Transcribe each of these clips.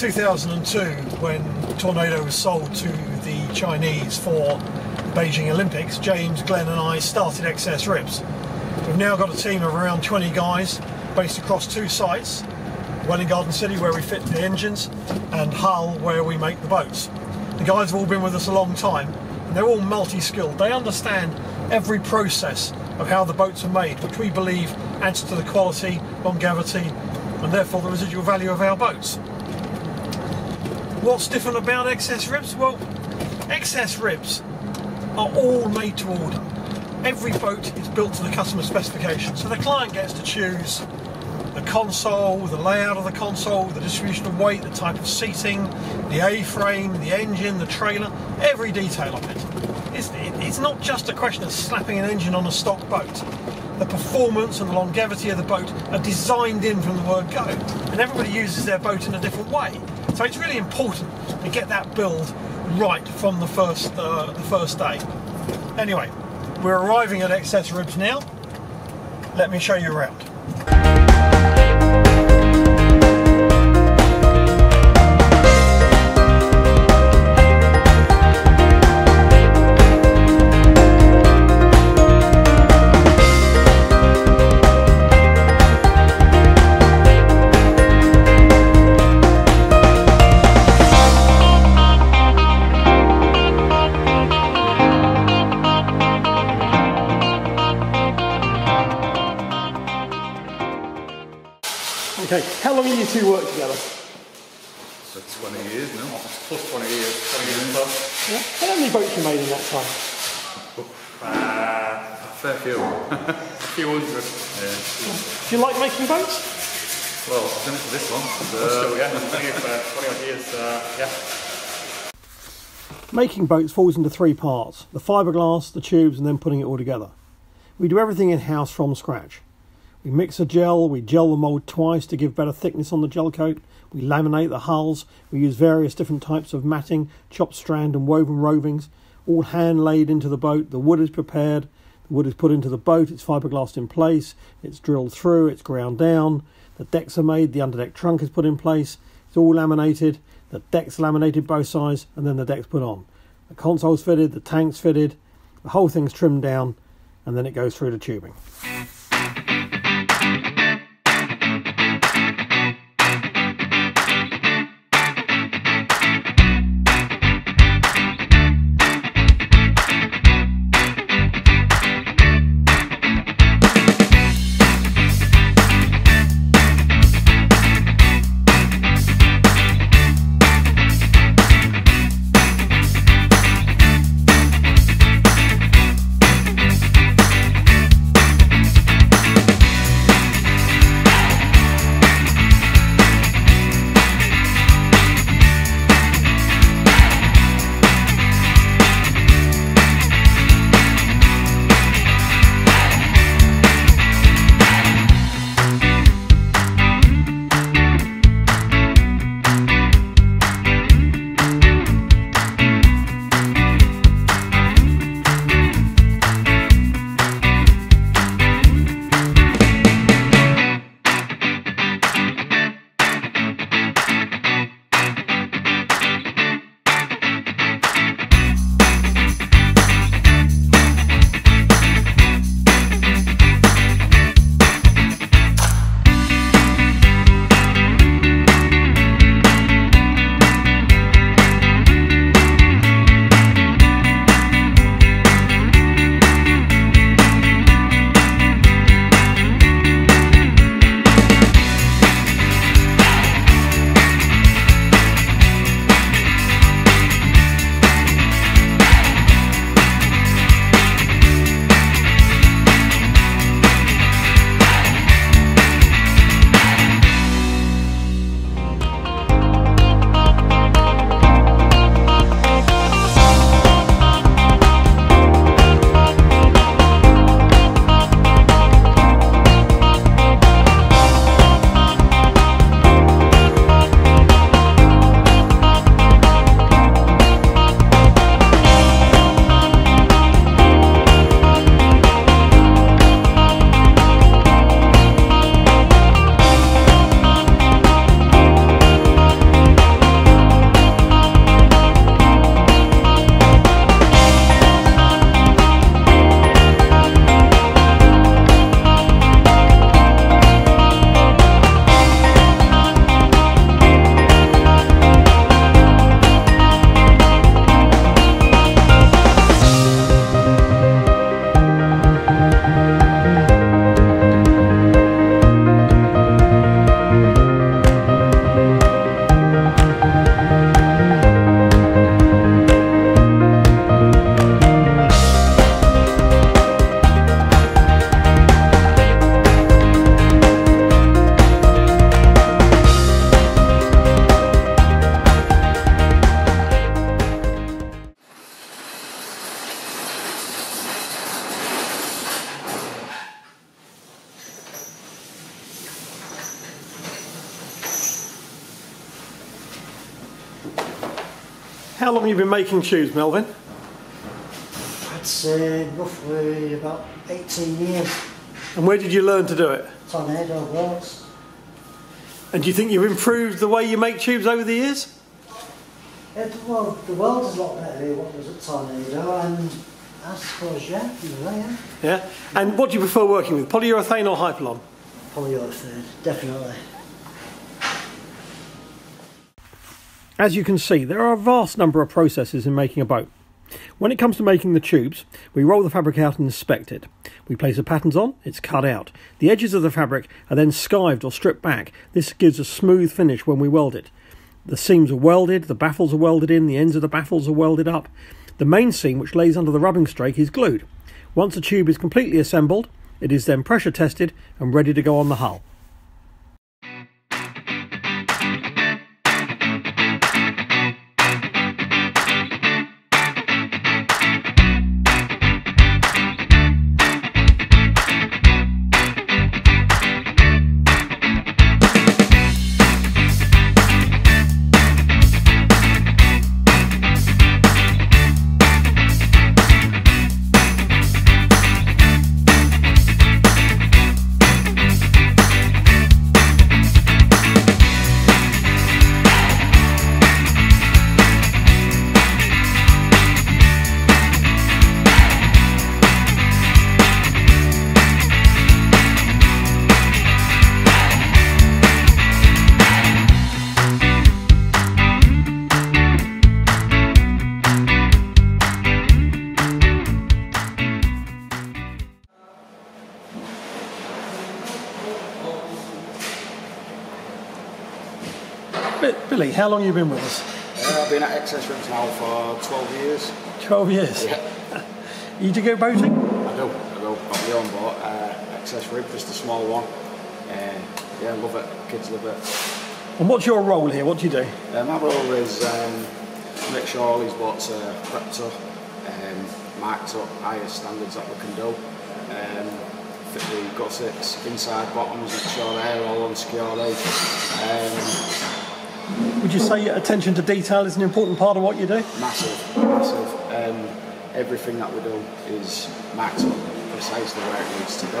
back in 2002, when Tornado was sold to the Chinese for the Beijing Olympics, James, Glenn, and I started XS Ribs. We've now got a team of around 20 guys based across two sites one in Garden City where we fit the engines, and Hull where we make the boats. The guys have all been with us a long time, and they're all multi skilled. They understand every process of how the boats are made, which we believe adds to the quality, longevity, and therefore the residual value of our boats. What's different about XS Ribs? Well, XS Ribs are all made to order. Every boat is built to the customer specification, so the client gets to choose the console, the layout of the console, the distribution of weight, the type of seating, the A-frame, the engine, the trailer, every detail of it. It's, it's not just a question of slapping an engine on a stock boat. The performance and the longevity of the boat are designed in from the word go, and everybody uses their boat in a different way. So it's really important to get that build right from the first uh, the first day. Anyway, we're arriving at XS Ribs now. Let me show you around. Two worked together? So 20 years now. Plus 20 years, 20 years plus. Yeah. How many boats you made in that time? Uh, A fair few. a few hundred. Do you like making boats? well, I've done it for this one. But Uh, still, yeah, 20 years, uh, 20 odd years, uh, yeah. Making boats falls into three parts the fiberglass, the tubes, and then putting it all together. We do everything in house from scratch. We mix a gel, we gel the mould twice to give better thickness on the gel coat, we laminate the hulls, we use various different types of matting, chopped strand, and woven rovings, all hand laid into the boat. The wood is prepared, the wood is put into the boat, it's fiberglassed in place, it's drilled through, it's ground down, the decks are made, the underdeck trunk is put in place, it's all laminated, the deck's laminated both sides, and then the deck's put on. The console's fitted, the tank's fitted, the whole thing's trimmed down, and then it goes through the tubing. Long have you been making tubes, Melvin? I'd say uh, roughly about 18 years. And where did you learn to do it? Tornado works. And do you think you've improved the way you make tubes over the years? It, well, the world is a lot better than what was at Tornado, and I suppose, yeah, in a way, yeah. Yeah. And what do you prefer working with, polyurethane or Hypalon? Polyurethane, definitely. As you can see, there are a vast number of processes in making a boat. When it comes to making the tubes, we roll the fabric out and inspect it. We place the patterns on, it's cut out. The edges of the fabric are then skived or stripped back. This gives a smooth finish when we weld it. The seams are welded, the baffles are welded in, the ends of the baffles are welded up. The main seam, which lays under the rubbing strake, is glued. Once the tube is completely assembled, it is then pressure tested and ready to go on the hull. How long have you been with us? Uh, I've been at XS Ribs now for 12 years. 12 years. You do go boating? I do, I do. Got my own boat, uh, XS Rib, just a small one. Uh, yeah, love it. Kids love it. And what's your role here? What do you do? Uh, my role is um, make sure all these boats are prepped up, um, marked up, highest standards that we can do. Um, fit the gussets, inside bottoms, make sure they're all unsecure. Um, Would you say attention to detail is an important part of what you do? massive, massive. Um, everything that we do is marked up precisely where it needs to be.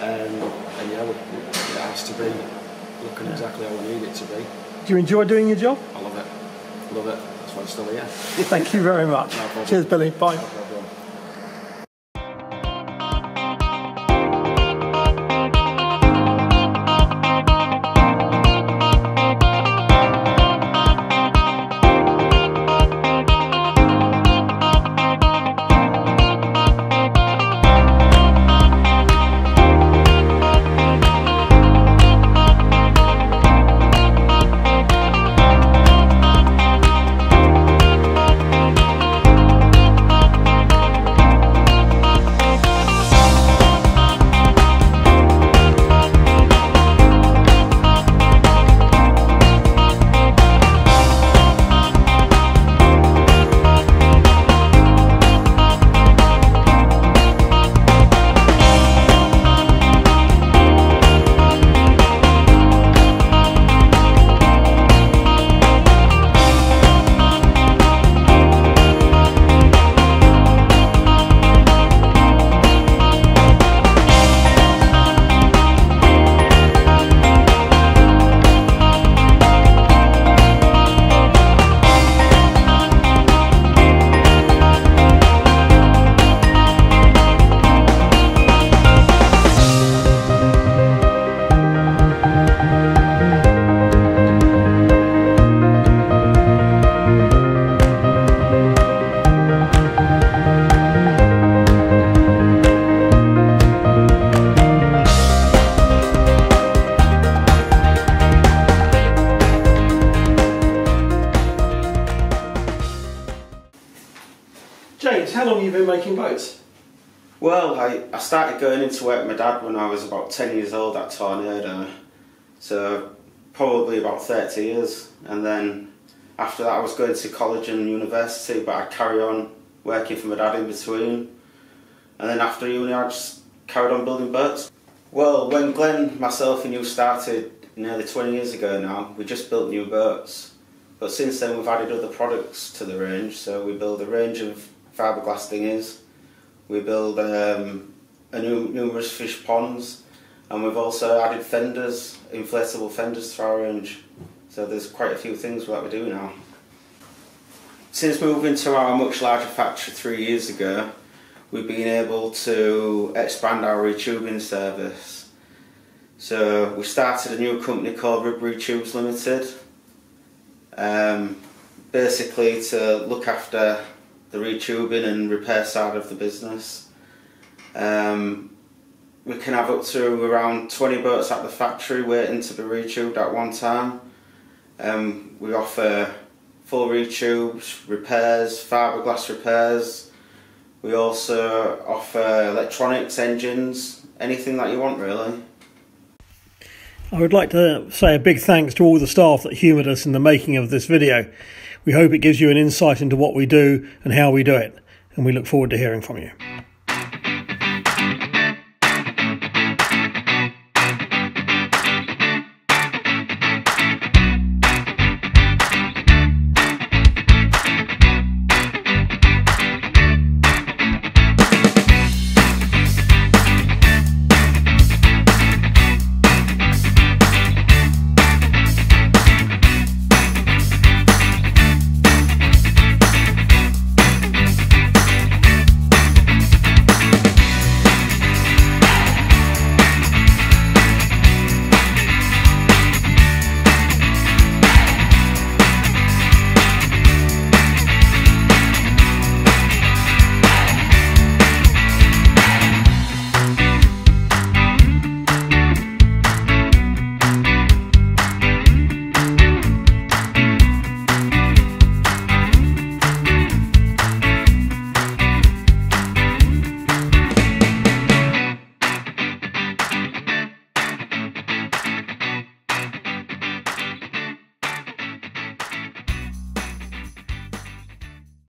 Um, and yeah, it has to be looking exactly how we need it to be. Do you enjoy doing your job? I love it. Love it. That's why I'm still here. Thank you very much. No. Cheers, Billy. Bye. Started going into work with my dad when I was about 10 years old at Tornado. So, probably about 30 years. And then after that, I was going to college and university, but I'd carry on working for my dad in between. And then after uni, I just carried on building boats. Well, when Glenn, myself, and you started nearly 20 years ago now, we just built new boats. But since then, we've added other products to the range. So we build a range of fiberglass dinghies. We build um, numerous fish ponds, and we've also added fenders, inflatable fenders to our range. So there's quite a few things that we do now. Since moving to our much larger factory three years ago, we've been able to expand our retubing service. So we started a new company called Rib Tubes Limited, um, basically to look after the retubing and repair side of the business. Um, we can have up to around 20 boats at the factory waiting to be retubed at one time. Um, we offer full retubes, repairs, fiberglass repairs. We also offer electronics, engines, anything that you want really. I would like to say a big thanks to all the staff that humoured us in the making of this video. We hope it gives you an insight into what we do and how we do it, and we look forward to hearing from you.